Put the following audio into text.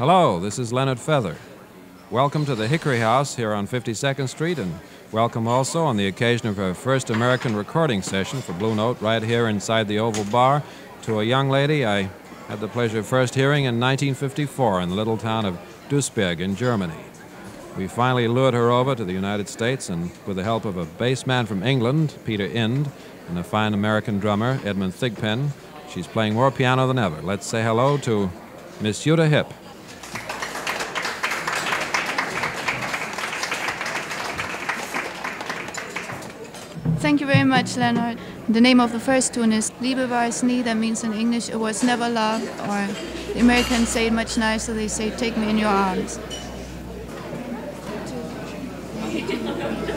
Hello, this is Leonard Feather. Welcome to the Hickory House here on 52nd Street, and welcome also on the occasion of her first American recording session for Blue Note right here inside the Oval Bar to a young lady I had the pleasure of first hearing in 1954 in the little town of Duisburg in Germany. We finally lured her over to the United States, and with the help of a bass man from England, Peter Ind, and a fine American drummer, Edmund Thigpen, she's playing more piano than ever. Let's say hello to Miss Jutta Hipp. Thank you very much, Leonard. The name of the first tune is Liebe war's nie, that means in English it was never love, or the Americans say it much nicer, they say take me in your arms.